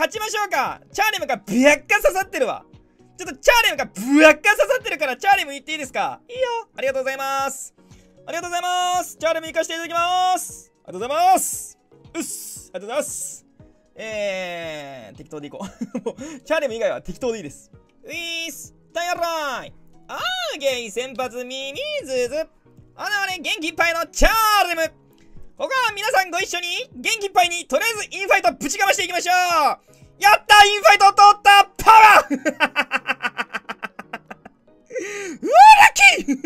勝ちましょうか。チャーレムがブヤッカ刺さってるわ。ちょっとチャーレムがブヤッカ刺さってるからチャーレム言っていいですか？いいよ。ありがとうございます。ありがとうございます。チャーレム行かせていただきます。ありがとうございます。うっす。ありがとうございます。えー、適当でいこう。チャーレム以外は適当でいいです。ういーす。タイヤライあーゲイ先発ミミズズ。あなれ元気いっぱいのチャーレム。ここは皆さんご一緒に元気いっぱいにとりあえずインファイトぶちかましていきましょう。やったインファイト通ったパワー うわラッキー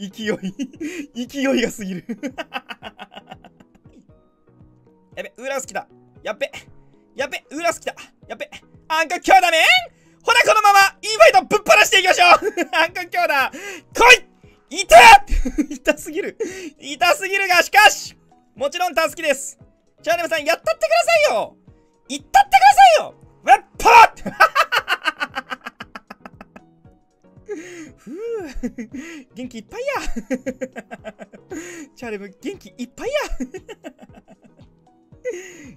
勢い勢いがすぎる やべ、ウーラス来た。やっべ。やべ、ウーラス来た。やべ。アンカ兄弟めほら、このまま、インファイトぶっ放していきましょうアンカ兄弟来い痛っ！痛すぎる。痛すぎるが、しかしもちろん助けです。チャーレムさん、やったってくださいよ！行ったってくださいよ！わっパッ ふぅ元気いっぱいや。チャーレム元気いっぱい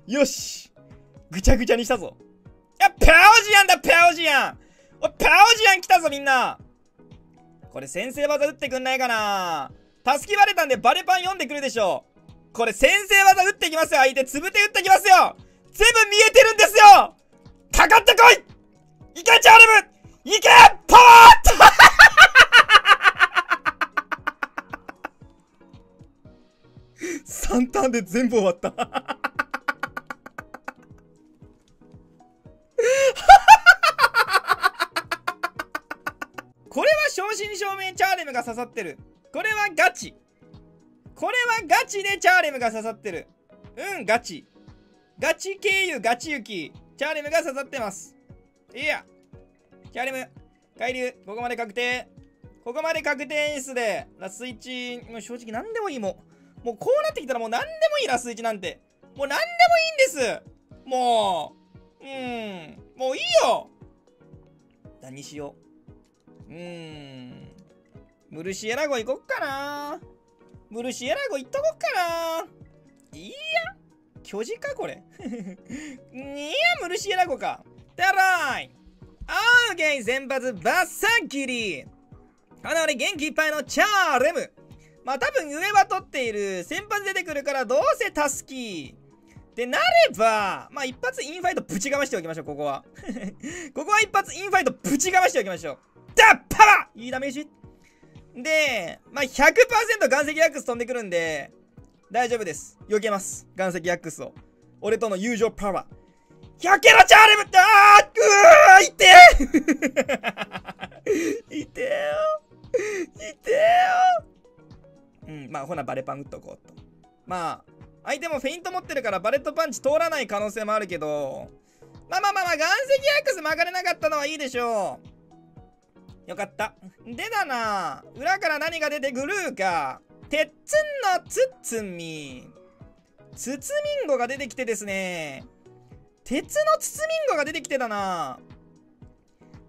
や。よしぐちゃぐちゃにしたぞ。やパオジアンだパオジアンおパオジアン来たぞみんな。これ先生技打ってくんないかな？助けられたんでバレパン読んでくるでしょう。これ先生技打ってきますよ相手。つぶて打ってきますよ。全部見えてるんですよ。かかってこい！いけチャーレム！いけパワー3 ターンで全部終わった。正真正銘チャーレムが刺さってる。これはガチ。これはガチでチャーレムが刺さってる。うんガチ。ガチ経由ガチ行き。チャーレムが刺さってます。いや。チャーレム海流。ここまで確定。ここまで確定演出で。ラスイッチ。もう正直何でもいいもうもうこうなってきたらもう何でもいいラスイッチなんて。もう何でもいいんです。もう。うん。もういいよ。何しよう。うん。ムルシエラゴ行こっかな。ムルシエラゴ行っとこっかな。いや。巨人かこれ。いやムルシエラゴか。たらい。オーケー先発バッサキリあれ元気いっぱいのチャーレム。まあ多分上は取っている先発出てくるからどうせタスキってなればまあ一発インファイトぶちかましておきましょうここは。ここは一発インファイトぶちかましておきましょう。ダッパワいいダメージで、まあ、100%岩石アックス飛んでくるんで、大丈夫です。避けます。岩石アックスを。俺との友情パワー。100ケロチャーレムあーうーい ていてよいてようん、まあ、ほな、バレパン打っとこうと。まあ、相手もフェイント持ってるからバレットパンチ通らない可能性もあるけど、ままあまあまあ、岩石アックス曲がれなかったのはいいでしょう。よかった。でだな。裏から何が出てくるか。鉄のつっつみ。つつみんごが出てきてですね。鉄のつつみんごが出てきてたな。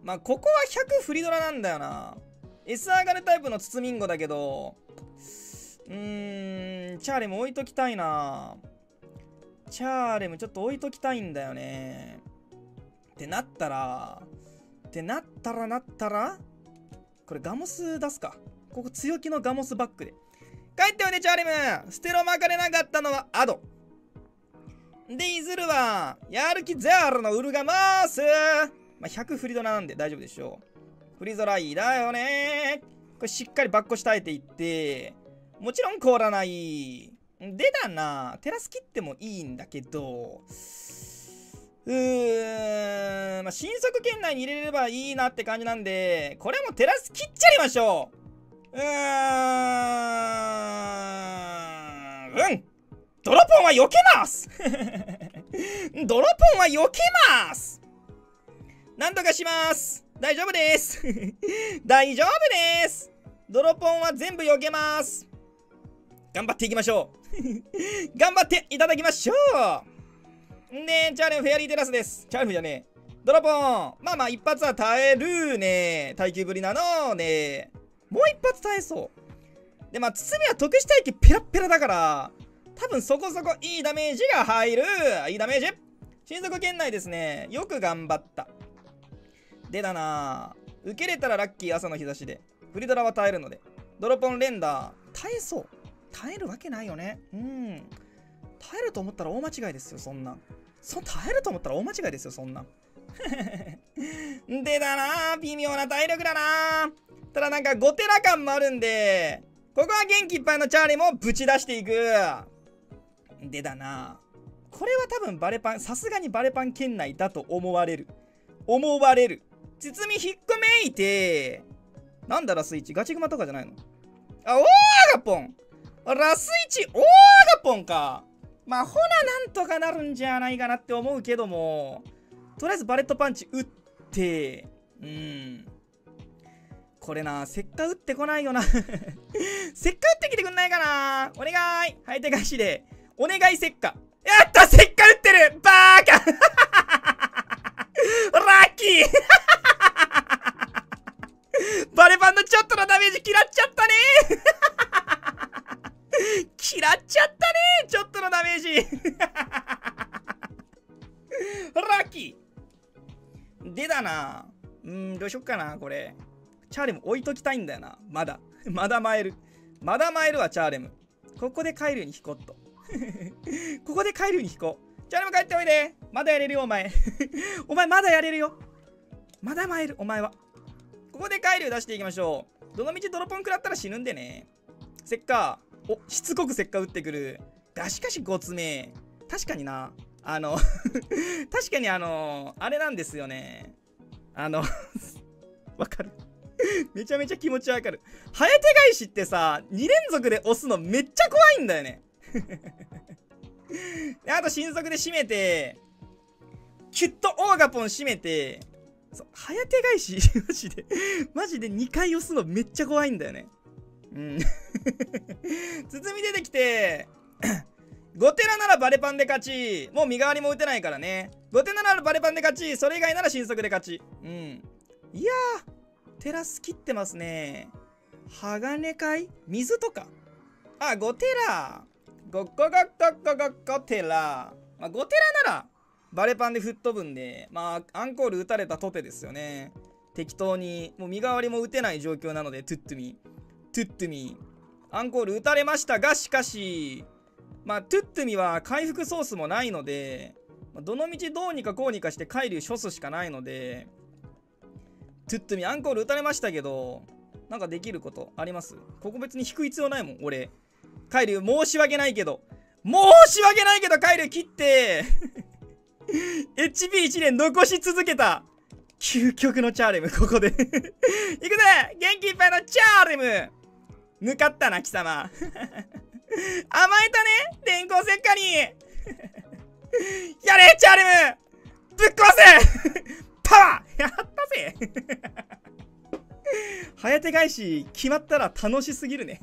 まあ、ここは100フリドラなんだよな。S 上がるタイプのつつみんごだけど、うーん、チャーレム置いときたいな。チャーレムちょっと置いときたいんだよね。ってなったら、ってなったらなったらこれガモス出すか。ここ強気のガモスバックで。帰っておいでチャーリム。ステロ巻かれなかったのはアドでいずるはやる気ゼールのウルガマース。まあ、100フリドラなんで大丈夫でしょう。フリゾライだよね。これしっかりバッコし耐えていってもちろん凍らない。でだな。テラス切ってもいいんだけど。うーん、まあ、新速圏内に入れればいいなって感じなんで、これもテラス切っちゃいましょう。うーん。うん。ドロポンは避けます。ドロポンは避けます。なんとかします。大丈夫です。大丈夫です。ドロポンは全部避けます。頑張っていきましょう。頑張っていただきましょう。で、チャレンフェアリーテラスです。チャーレンじゃねえ。ドラポン。まあまあ、一発は耐えるね。耐久ぶりなのね。もう一発耐えそう。で、まあ、堤は特殊体系ペラペラだから、多分そこそこいいダメージが入る。いいダメージ？新属圏内ですね。よく頑張った。でだな受けれたらラッキー朝の日差しで。フリドラは耐えるので。ドロポンレンダー。耐えそう。耐えるわけないよね。うん。耐えると思ったら大間違いですよ、そんな。そ耐えると思ったら大間違いですよ、そんな。でだな微妙な体力だなただなんかゴテラ感もあるんで、ここは元気いっぱいのチャーリーもぶち出していく。でだなこれは多分バレパン、さすがにバレパン圏内だと思われる。思われる。包み引っ込めいて、なんだラスイチ？ガチグマとかじゃないの？あ、オーガポンラスイチオーガポンか。まあ、ほななんとかなるんじゃないかなって思うけども、とりあえずバレットパンチ打って、うん。これな、せっか打ってこないよな せっか打ってきてくんないかなお願いはい手返しで。お願いせっか。やったせっか打ってるバーカラッキーバレバンのちょっとのダメージ嫌っちゃったね嫌っちゃったねちょっとのダメージラッキー。でだな。うんどうしよっかなこれ。チャーレム置いときたいんだよな。まだ。まだ参る。まだ参るわチャーレムここでカイルに引こっと。ここでカイルに引こう。チャーレム帰っておいで。まだやれるよお前。お前まだやれるよ。まだ参るお前は。ここでカイル出していきましょう。どのみちドロポン食らったら死ぬんでね。せっか。おしつこくせっか打ってくる。がしかしごつめ確かにな。あの 確かにあのあれなんですよね。あの わかる。めちゃめちゃ気持ちわかる。ハエ手返しってさ2連続で押すのめっちゃ怖いんだよね。あと新速で締めてキュッとオーガポン締めてそう早手返しマジでマジで2回押すのめっちゃ怖いんだよね。うん。包み出てきて5テラならバレパンで勝ち。もう身代わりも打てないからね。5テラならバレパンで勝ち。それ以外なら新速で勝ち。うん。いやーテラス切ってますね。鋼かい水とか？あ5テラ。ゴッコゴッコゴッコゴッコテラ。まあ5テラならバレパンで吹っ飛ぶんでまあアンコール打たれたとてですよね。適当に。もう身代わりも打てない状況なのでトゥットゥミトゥットゥミアンコール打たれましたがしかしまあ、トゥットゥミは回復ソースもないので、どのみちどうにかこうにかして海流処すしかないので、トゥットゥミアンコール打たれましたけど、なんかできることあります？ここ別に引く必要ないもん、俺。海流申し訳ないけど、申し訳ないけど海流切って。HP1 年残し続けた。究極のチャーレム、ここで。いくぜ！元気いっぱいのチャーレム！向かったな、貴様。甘えた やれチャーレム。ぶっ壊せ。パワー。やったぜ。早手返し決まったら楽しすぎるね。